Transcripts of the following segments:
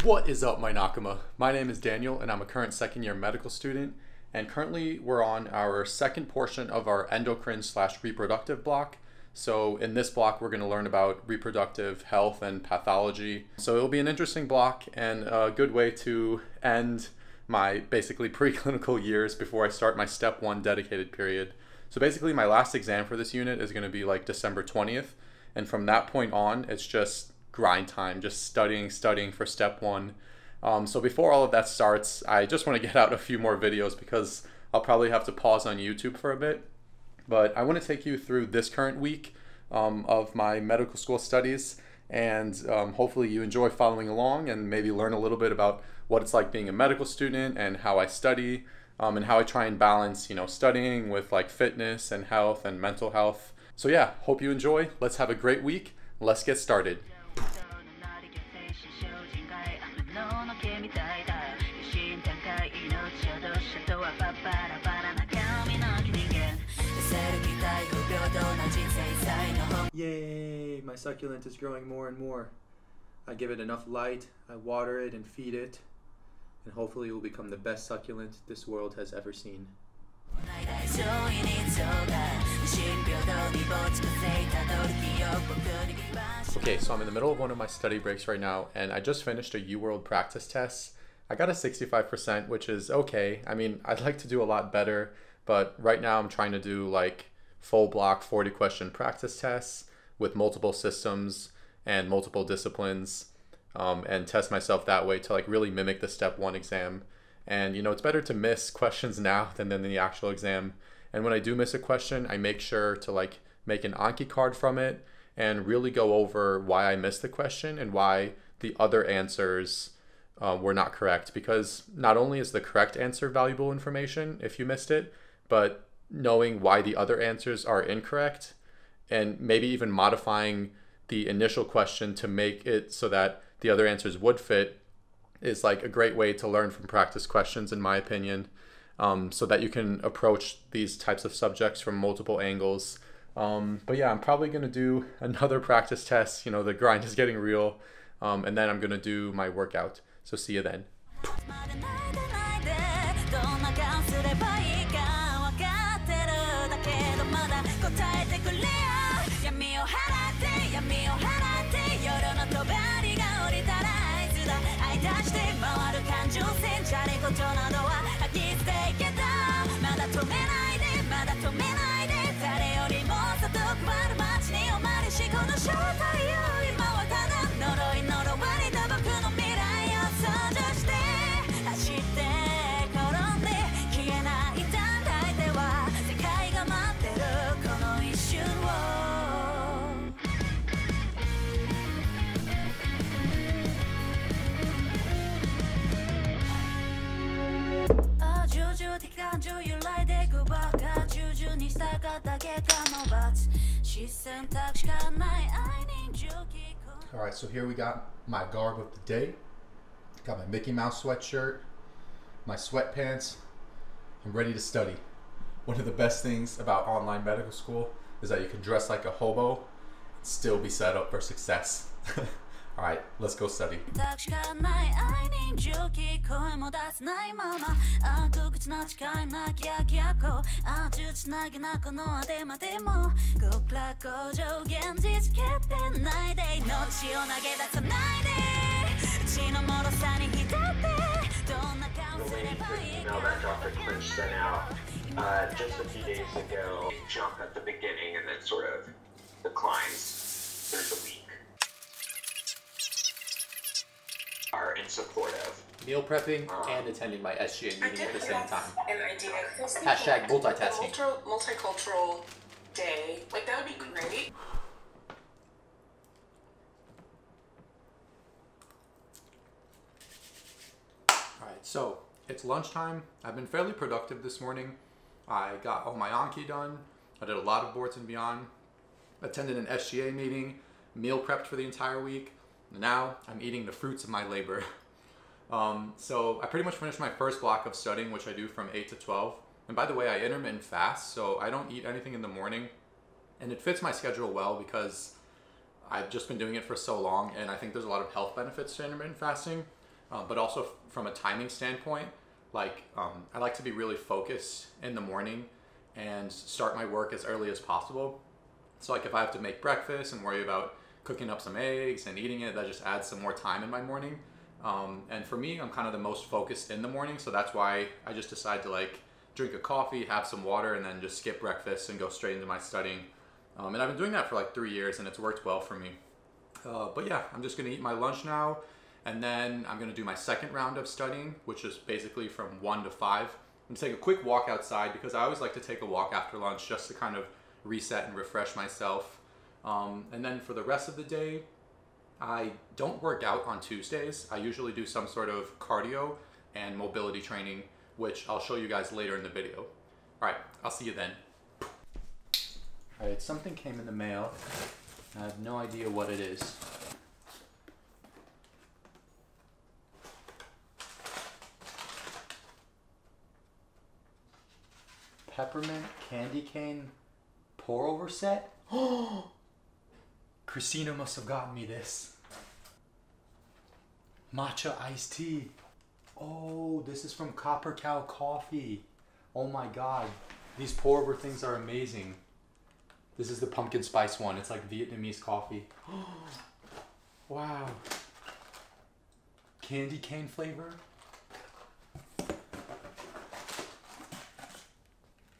What is up, my Nakama? My name is Daniel, and I'm a current second year medical student. And currently, we're on our second portion of our endocrine slash reproductive block. So, in this block, we're going to learn about reproductive health and pathology. So, it'll be an interesting block and a good way to end my basically preclinical years before I start my step one dedicated period. So, basically, my last exam for this unit is going to be like December 20th. And from that point on, it's just grind time, just studying, studying for step one. Um, so before all of that starts, I just want to get out a few more videos because I'll probably have to pause on YouTube for a bit. But I want to take you through this current week um, of my medical school studies and um, hopefully you enjoy following along and maybe learn a little bit about what it's like being a medical student and how I study um, and how I try and balance, you know, studying with like fitness and health and mental health. So yeah, hope you enjoy. Let's have a great week. Let's get started. Yay! My succulent is growing more and more. I give it enough light, I water it and feed it, and hopefully it will become the best succulent this world has ever seen. Okay, so I'm in the middle of one of my study breaks right now, and I just finished a UWorld practice test. I got a 65%, which is okay. I mean, I'd like to do a lot better, but right now I'm trying to do like full block 40 question practice tests with multiple systems and multiple disciplines um, and test myself that way to like really mimic the step one exam. And you know, it's better to miss questions now than in the actual exam. And when I do miss a question, I make sure to like make an Anki card from it and really go over why I missed the question and why the other answers uh, were not correct. Because not only is the correct answer valuable information if you missed it, but knowing why the other answers are incorrect and maybe even modifying the initial question to make it so that the other answers would fit is like a great way to learn from practice questions in my opinion um, so that you can approach these types of subjects from multiple angles um, but yeah i'm probably going to do another practice test you know the grind is getting real um, and then i'm going to do my workout. So see you then All right, so here we got my garb of the day. Got my Mickey Mouse sweatshirt, my sweatpants. I'm ready to study. One of the best things about online medical school is that you can dress like a hobo and still be set up for success. All right, let's go study. Clinch sent out uh, just a few days ago. Jump at the beginning and then sort of declines through the week. Are in support of. Meal prepping um, and attending my SGA meeting at the same time. an idea. I was Hashtag thinking multitasking. a multicultural day, like that would be great. All right, so it's lunchtime. I've been fairly productive this morning. I got all my Anki done. I did a lot of boards and beyond. Attended an SGA meeting, meal prepped for the entire week. Now I'm eating the fruits of my labor. Um, so I pretty much finished my first block of studying, which I do from 8 to 12. And by the way, I intermittent fast, so I don't eat anything in the morning. And it fits my schedule well because I've just been doing it for so long, and I think there's a lot of health benefits to intermittent fasting. uh, but also from a timing standpoint, like um, I like to be really focused in the morning and start my work as early as possible. So like if I have to make breakfast and worry about cooking up some eggs and eating it, that just adds some more time in my morning. Um, and for me, I'm kind of the most focused in the morning, so that's why I just decide to like drink a coffee, have some water, and then just skip breakfast and go straight into my studying. Um, and I've been doing that for like three years, and it's worked well for me. Uh, but yeah, I'm just gonna eat my lunch now, and then I'm gonna do my second round of studying, which is basically from one to five. I'm gonna take a quick walk outside because I always like to take a walk after lunch just to kind of reset and refresh myself. Um, and then for the rest of the day, I don't work out on Tuesdays. I usually do some sort of cardio and mobility training, which I'll show you guys later in the video. All right, I'll see you then. All right, something came in the mail. I have no idea what it is. Peppermint candy cane pour over set? Christina must have gotten me this. Matcha iced tea. Oh, this is from Copper Cow Coffee. Oh my god. These pour over things are amazing. This is the pumpkin spice one. It's like Vietnamese coffee. wow. Candy cane flavor.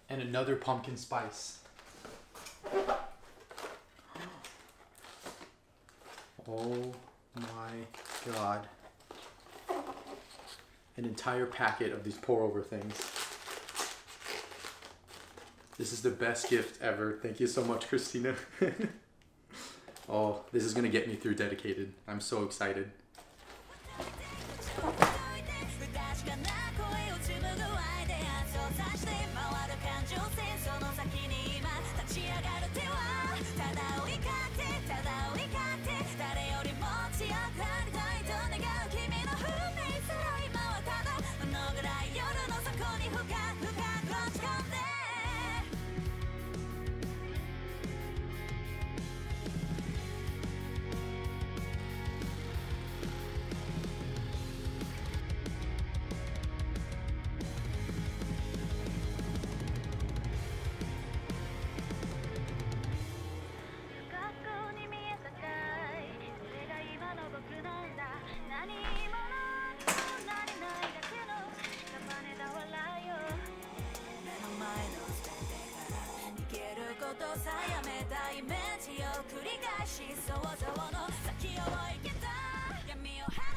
And another pumpkin spice. Oh my god. An entire packet of these pour over things. This is the best gift ever. Thank you so much, Christina. oh, this is gonna get me through dedicated. I'm so excited.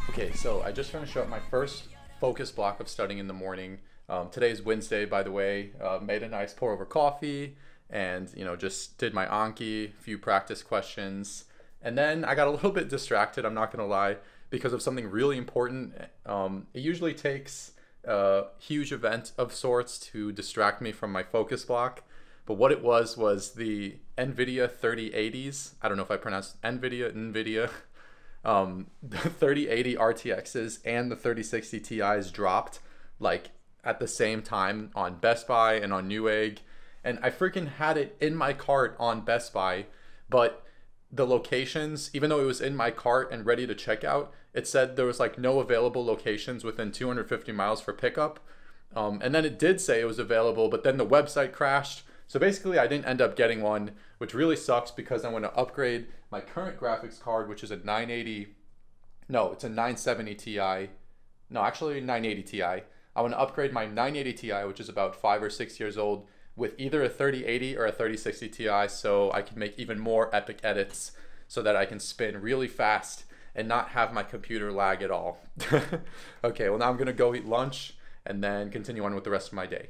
Okay, so I just finished up my first focus block of studying in the morning. Um, today is Wednesday, by the way. Uh, made a nice pour over coffee and, you know, just did my Anki, a few practice questions. And then I got a little bit distracted, I'm not going to lie, because of something really important. Um, it usually takes a huge event of sorts to distract me from my focus block. But what it was was the NVIDIA 3080s. I don't know if I pronounced NVIDIA, NVIDIA. um, the 3080 RTXs and the 3060 Ti's dropped like at the same time on Best Buy and on Newegg. And I freaking had it in my cart on Best Buy, but the locations, even though it was in my cart and ready to check out, it said there was like no available locations within 250 miles for pickup. Um, and then it did say it was available, but then the website crashed. So basically, I didn't end up getting one, which really sucks because I want to upgrade my current graphics card, which is a 980. No, it's a 970 Ti. No, actually 980 Ti. I want to upgrade my 980 Ti, which is about five or six years old, with either a 3080 or a 3060 Ti, so I can make even more epic edits, so that I can spin really fast and not have my computer lag at all. okay, well now I'm gonna go eat lunch and then continue on with the rest of my day.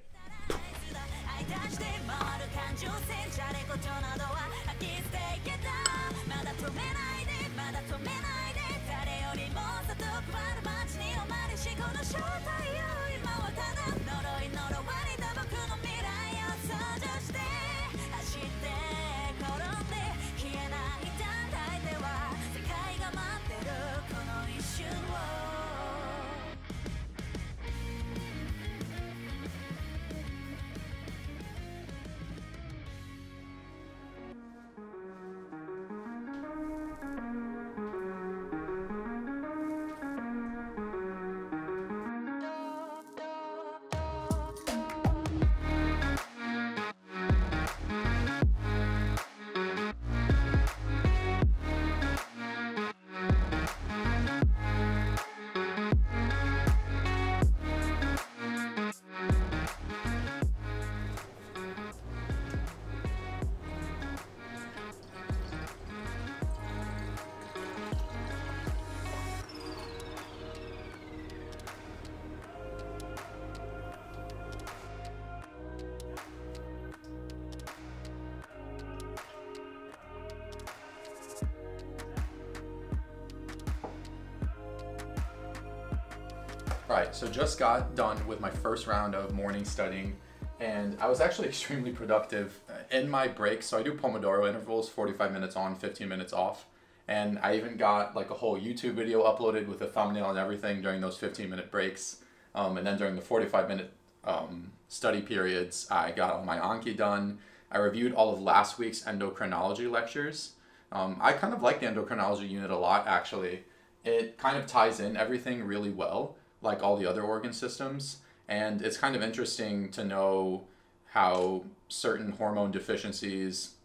Right, so just got done with my first round of morning studying, and I was actually extremely productive in my breaks. So I do Pomodoro intervals, 45 minutes on, 15 minutes off. And I even got like a whole YouTube video uploaded with a thumbnail and everything during those 15 minute breaks. Um, and then during the 45 minute um, study periods, I got all my Anki done. I reviewed all of last week's endocrinology lectures. Um, I kind of like the endocrinology unit a lot, actually. It kind of ties in everything really well like all the other organ systems. And it's kind of interesting to know how certain hormone deficiencies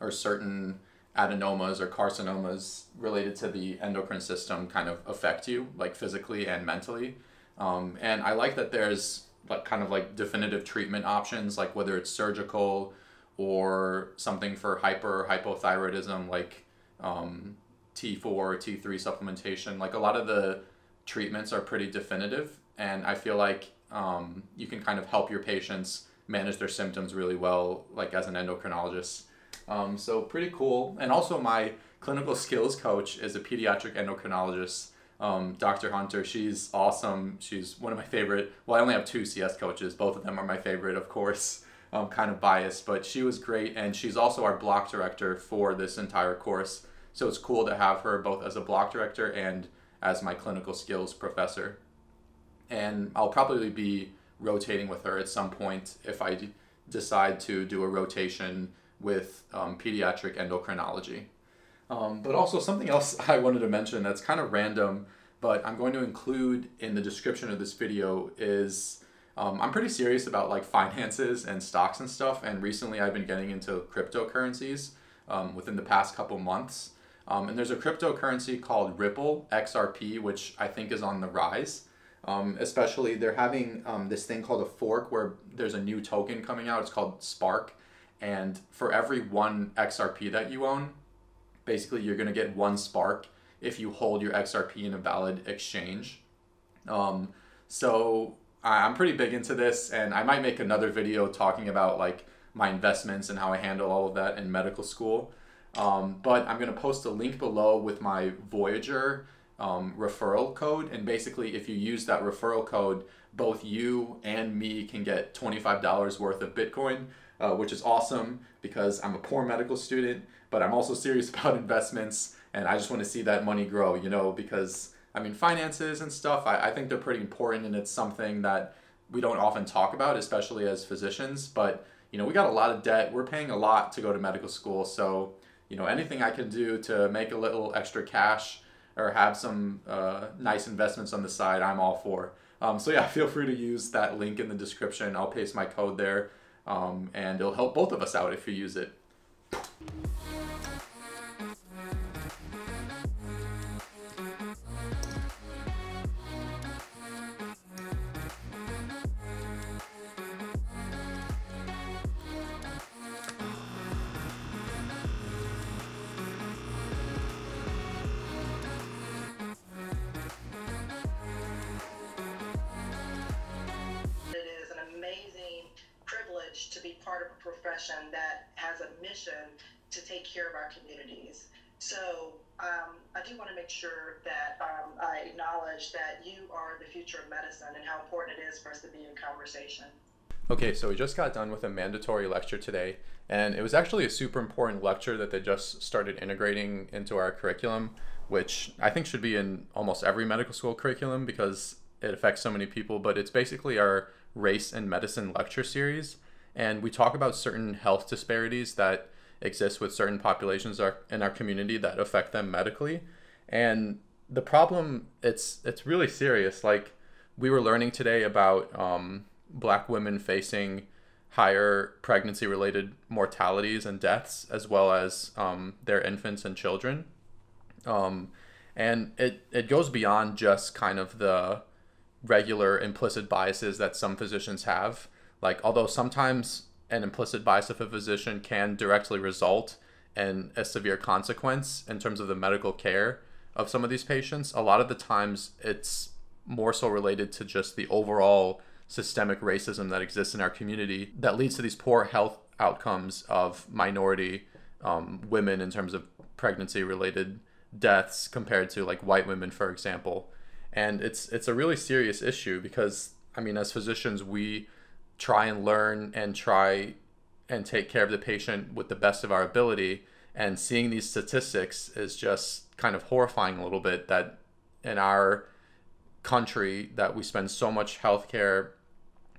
or certain adenomas or carcinomas related to the endocrine system kind of affect you, like physically and mentally. Um, and I like that there's like kind of like definitive treatment options, like whether it's surgical or something for hyper or hypothyroidism, like um, T4 or T3 supplementation. Like a lot of the treatments are pretty definitive, and I feel like um, you can kind of help your patients manage their symptoms really well, like as an endocrinologist. Um, so pretty cool. And also my clinical skills coach is a pediatric endocrinologist, um, Dr. Hunter. She's awesome. She's one of my favorite. Well, I only have two CS coaches. Both of them are my favorite, of course. I'm kind of biased, but she was great, and she's also our block director for this entire course. So it's cool to have her both as a block director and as my clinical skills professor. And I'll probably be rotating with her at some point if I d- decide to do a rotation with um, pediatric endocrinology. Um, but also, something else I wanted to mention that's kind of random, but I'm going to include in the description of this video is um, I'm pretty serious about like finances and stocks and stuff. And recently, I've been getting into cryptocurrencies um, within the past couple months. Um, and there's a cryptocurrency called Ripple XRP, which I think is on the rise. Um, especially, they're having um, this thing called a fork where there's a new token coming out. It's called Spark. And for every one XRP that you own, basically you're going to get one Spark if you hold your XRP in a valid exchange. Um, so I'm pretty big into this, and I might make another video talking about like my investments and how I handle all of that in medical school. Um, but I'm going to post a link below with my Voyager um, referral code. And basically, if you use that referral code, both you and me can get $25 worth of Bitcoin, uh, which is awesome because I'm a poor medical student, but I'm also serious about investments. And I just want to see that money grow, you know, because I mean, finances and stuff, I, I think they're pretty important. And it's something that we don't often talk about, especially as physicians. But, you know, we got a lot of debt. We're paying a lot to go to medical school. So, you know, anything I can do to make a little extra cash or have some uh, nice investments on the side, I'm all for. Um, so yeah, feel free to use that link in the description. I'll paste my code there, um, and it'll help both of us out if you use it. Profession that has a mission to take care of our communities. So um, I do want to make sure that um, I acknowledge that you are the future of medicine and how important it is for us to be in conversation. Okay, so we just got done with a mandatory lecture today, and it was actually a super important lecture that they just started integrating into our curriculum, which I think should be in almost every medical school curriculum because it affects so many people. But it's basically our race and medicine lecture series and we talk about certain health disparities that exist with certain populations in our community that affect them medically. And the problem it's it's really serious. Like we were learning today about um, black women facing higher pregnancy related mortalities and deaths as well as um, their infants and children. Um, and it, it goes beyond just kind of the regular implicit biases that some physicians have like although sometimes an implicit bias of a physician can directly result in a severe consequence in terms of the medical care of some of these patients a lot of the times it's more so related to just the overall systemic racism that exists in our community that leads to these poor health outcomes of minority um, women in terms of pregnancy related deaths compared to like white women for example. And it's it's a really serious issue because I mean, as physicians, we try and learn and try and take care of the patient with the best of our ability. And seeing these statistics is just kind of horrifying a little bit that in our country that we spend so much healthcare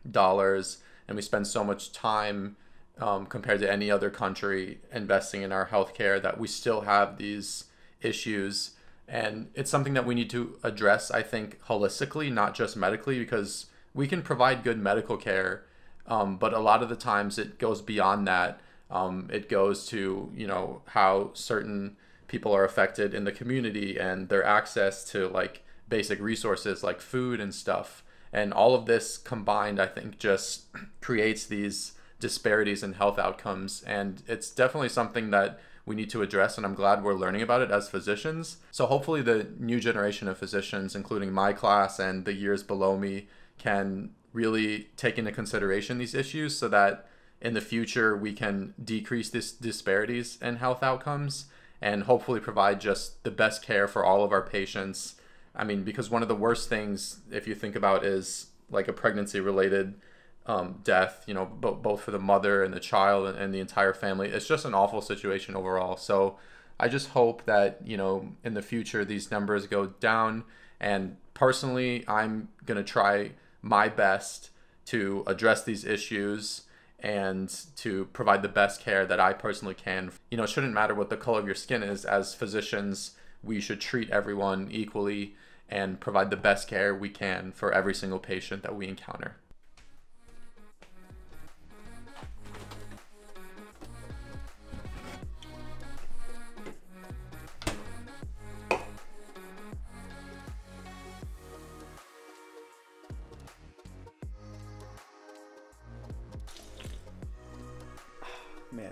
dollars and we spend so much time um, compared to any other country investing in our healthcare that we still have these issues and it's something that we need to address i think holistically not just medically because we can provide good medical care, um, but a lot of the times it goes beyond that. Um, it goes to you know how certain people are affected in the community and their access to like basic resources like food and stuff. And all of this combined, I think, just creates these disparities in health outcomes. And it's definitely something that we need to address. And I'm glad we're learning about it as physicians. So hopefully, the new generation of physicians, including my class and the years below me, can really take into consideration these issues so that in the future we can decrease these disparities in health outcomes and hopefully provide just the best care for all of our patients. I mean, because one of the worst things, if you think about, is like a pregnancy related um, death, you know, bo- both for the mother and the child and, and the entire family. It's just an awful situation overall. So I just hope that, you know, in the future these numbers go down. And personally, I'm going to try my best to address these issues and to provide the best care that I personally can. You know, it shouldn't matter what the color of your skin is. As physicians, we should treat everyone equally and provide the best care we can for every single patient that we encounter.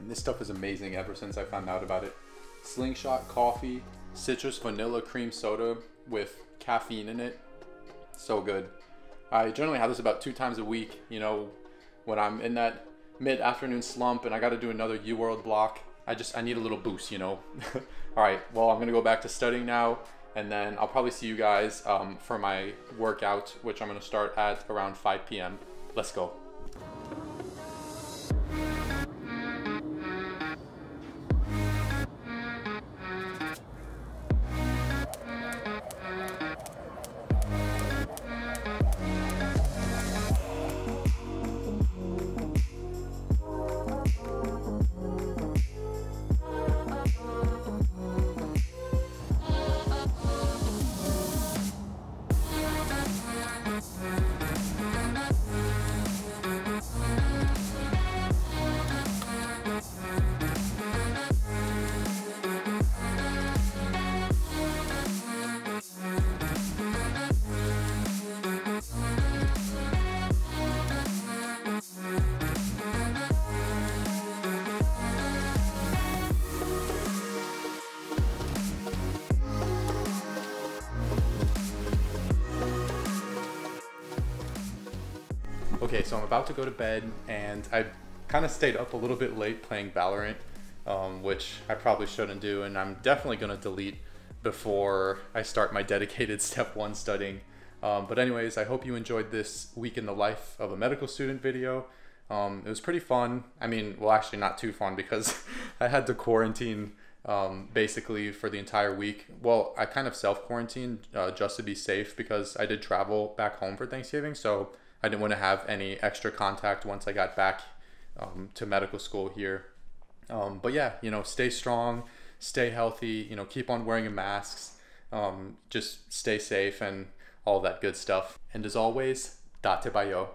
This stuff is amazing ever since I found out about it. Slingshot coffee, citrus vanilla cream soda with caffeine in it. So good. I generally have this about two times a week, you know, when I'm in that mid afternoon slump and I got to do another UWorld block. I just, I need a little boost, you know. All right, well, I'm going to go back to studying now and then I'll probably see you guys um, for my workout, which I'm going to start at around 5 p.m. Let's go. So I'm about to go to bed, and I kind of stayed up a little bit late playing Valorant, um, which I probably shouldn't do, and I'm definitely going to delete before I start my dedicated step one studying. Um, but anyways, I hope you enjoyed this week in the life of a medical student video. Um, it was pretty fun. I mean, well, actually not too fun because I had to quarantine um, basically for the entire week. Well, I kind of self quarantined uh, just to be safe because I did travel back home for Thanksgiving. So I didn't want to have any extra contact once I got back um, to medical school here. Um, but yeah, you know, stay strong, stay healthy, you know, keep on wearing masks, um, just stay safe and all that good stuff. And as always, Dattebayo.